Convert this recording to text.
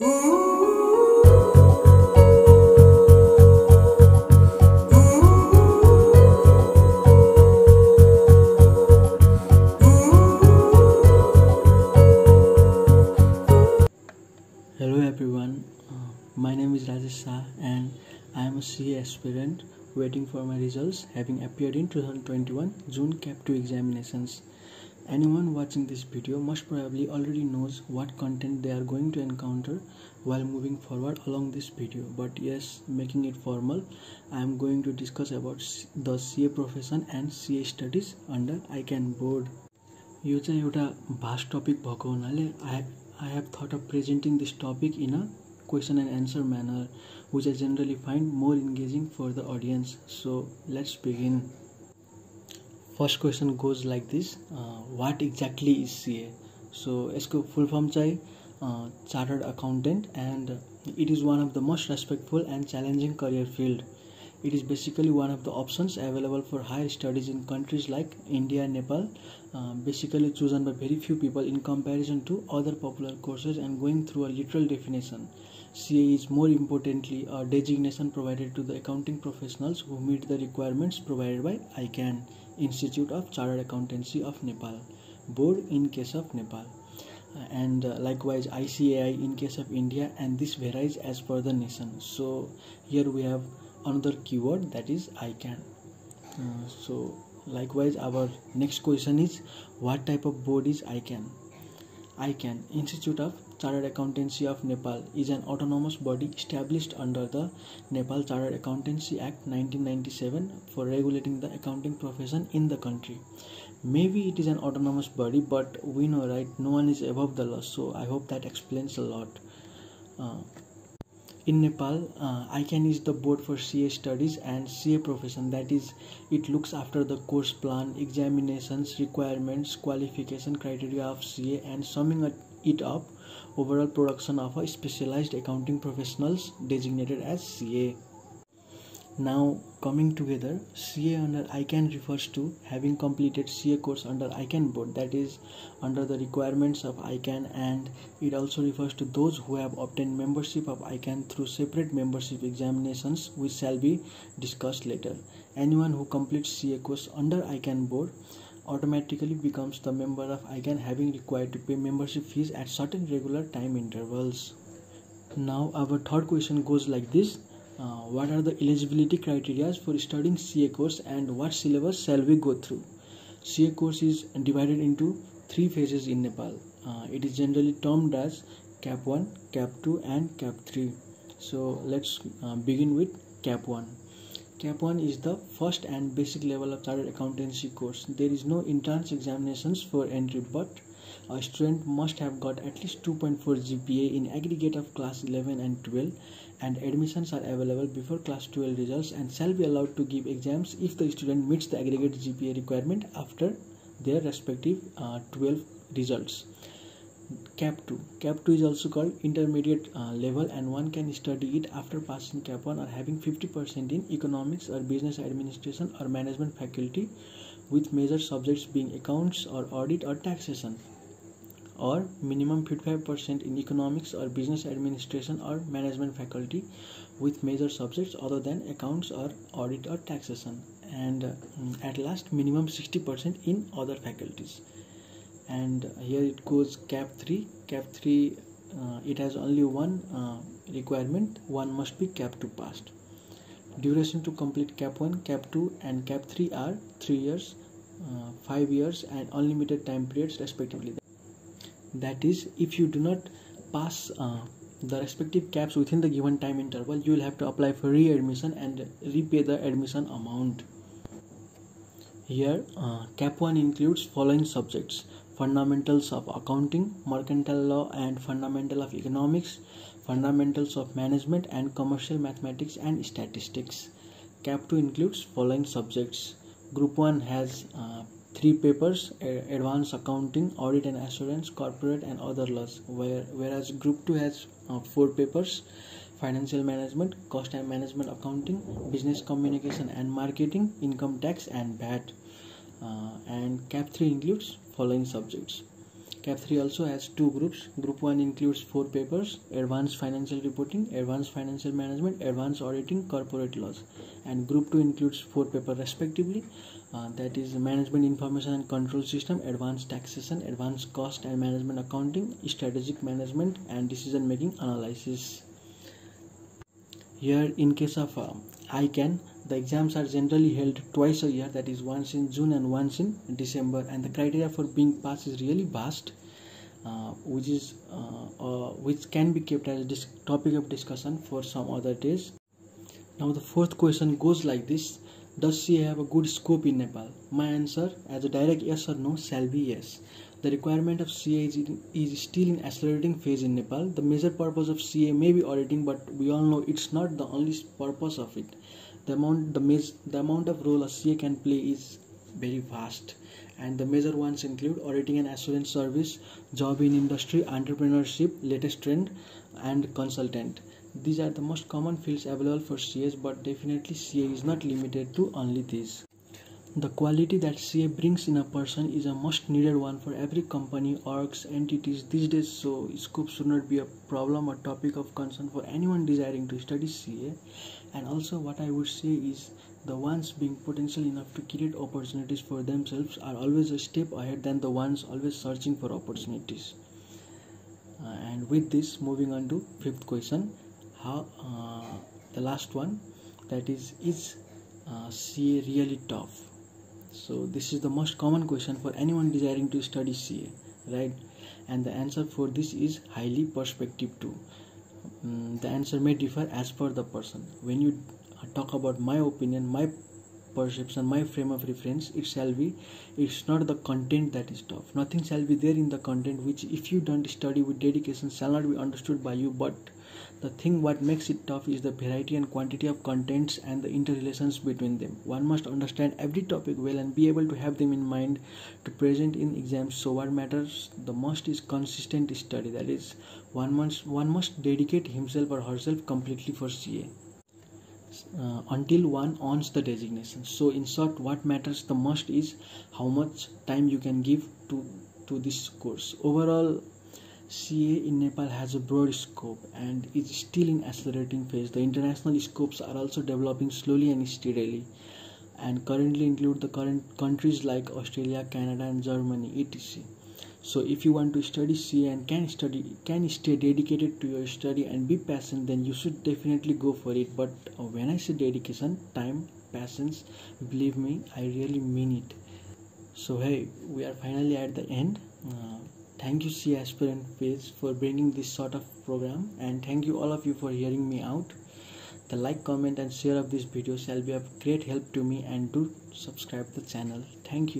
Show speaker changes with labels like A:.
A: Hello everyone, uh, my name is Rajesh Sah and I am a CA aspirant waiting for my results having appeared in 2021 June CAP 2 examinations. Anyone watching this video most probably already knows what content they are going to encounter while moving forward along this video. But yes, making it formal, I am going to discuss about the CA profession and CA studies under ICAN board. यो चाहिँ एउटा vast topic I have thought of presenting this topic in a question and answer manner, which I generally find more engaging for the audience. So let's begin. First question goes like this: uh, What exactly is CA? So, यसको full form चाहिँ uh, Chartered Accountant, and it is one of the most most and challenging career field. it is basically one of the options available for higher studies in countries like India and Nepal, uh, basically chosen by very few people in comparison to other popular courses and going through a literal definition. CA is more importantly a designation provided to the accounting professionals who meet the requirements provided by ICAN. Institute of Chartered Accountancy of Nepal, board in case of Nepal. Uh, and uh, likewise ICAI in case of India and this varies as per the nation. So here we have another keyword that is ICAN. Uh, so likewise our next question is what type of board is ICAN? ICAN Institute of Chartered Accountancy of Nepal is an autonomous body established under the Nepal Chartered Accountancy Act 1997 for regulating the accounting profession in the country. Maybe it is an autonomous body, but we know right no one is above the law, so I hope that explains a lot. Uh, in Nepal, uh, ICAN is the board for CA studies and CA profession. That is, it looks after the course plan, examinations, requirements, qualification criteria of CA, and summing it up, overall production of a specialized accounting professionals designated as CA. Now coming together, CA under ICAN refers to having completed CA course under ICAN board that is under the requirements of ICAN and it also refers to those who have obtained membership of ICAN through separate membership examinations which shall be discussed later. Anyone who completes CA course under ICAN board automatically becomes the member of ICAN having required to pay membership fees at certain regular time intervals. Now our third question goes like this uh, what are the eligibility criteria for studying CA course and what syllabus shall we go through. CA course is divided into three phases in Nepal. Uh, it is generally termed as CAP 1, CAP 2 and CAP 3. So let's uh, begin with CAP 1. CAP 1 is the first and basic level of chartered accountancy course. There is no entrance examinations for entry but a student must have got at least 2.4 GPA in aggregate of class 11 and 12 and admissions are available before class 12 results and shall be allowed to give exams if the student meets the aggregate GPA requirement after their respective uh, 12 results. CAP 2. CAP 2 is also called intermediate uh, level and one can study it after passing CAP 1 or having 50% in economics or business administration or management faculty with major subjects being accounts or audit or taxation or minimum 55% in economics or business administration or management faculty with major subjects other than accounts or audit or taxation. And uh, at last minimum 60% in other faculties. And here it goes cap 3 cap 3 uh, it has only one uh, requirement. One must be cap 2 passed. Duration to complete cap 1 cap 2 and cap 3 are 3 years uh, 5 years and unlimited time periods respectively that is if you do not pass uh, the respective caps within the given time interval you will have to apply for readmission and repay the admission amount. Here uh, cap 1 includes following subjects fundamentals of accounting mercantile law and fundamental of economics fundamentals of management and commercial mathematics and statistics. Cap 2 includes following subjects group 1 has uh, three papers advanced accounting audit and assurance corporate and other laws where, whereas group 2 has uh, four papers financial management cost and management accounting business communication and marketing income tax and vat uh, and cap 3 includes following subjects cap 3 also has two groups. Group 1 includes four papers advanced financial reporting advanced financial management advanced auditing corporate laws. And group 2 includes four papers respectively. Uh, that is management information and control system advanced taxation advanced cost and management accounting strategic management and decision making analysis. Here in case of uh, ICAN the exams are generally held twice a year that is once in June and once in December and the criteria for being passed is really vast uh, which is uh, uh, which can be kept as a topic of discussion for some other days now the fourth question goes like this does CA have a good scope in Nepal? My answer as a direct yes or no shall be yes. The requirement of CA is, is still in accelerating phase in Nepal. The major purpose of CA may be auditing, but we all know it's not the only purpose of it. The amount the, the amount of role a CA can play is very vast and the major ones include auditing and assurance service, job in industry, entrepreneurship, latest trend, and consultant. These are the most common fields available for CAs, but definitely CA is not limited to only these. The quality that CA brings in a person is a most needed one for every company, orgs, entities these days, so scope should not be a problem or topic of concern for anyone desiring to study CA. And also, what I would say is the ones being potential enough to create opportunities for themselves are always a step ahead than the ones always searching for opportunities. Uh, and with this, moving on to fifth question how uh, the last one that is is uh, CA really tough so this is the most common question for anyone desiring to study CA right? And the answer for this is highly perspective too. Um, the answer may differ as per the person. When you talk about my opinion my perception my frame of reference it shall be it's not the content that is tough. Nothing shall be there in the content which if you don't study with dedication shall not be understood by you but the thing what makes it tough is the variety and quantity of contents and the interrelations between them. One must understand every topic well and be able to have them in mind to present in exams. So what matters the most is consistent study. That is, one must one must dedicate himself or herself completely for CA. Uh, until one earns the designation. So in short, what matters the most is how much time you can give to to this course. Overall, CA in Nepal has a broad scope and is still in accelerating phase. The international scopes are also developing slowly and steadily and currently include the current countries like Australia, Canada and Germany etc. So if you want to study CA and can study can stay dedicated to your study and be passionate then you should definitely go for it but uh, when I say dedication, time, patience, believe me I really mean it. So hey we are finally at the end. Uh, thank you CA aspirant page for bringing this sort of program. And thank you all of you for hearing me out. The like comment and share of this video shall be of great help to me. And do subscribe the channel. Thank you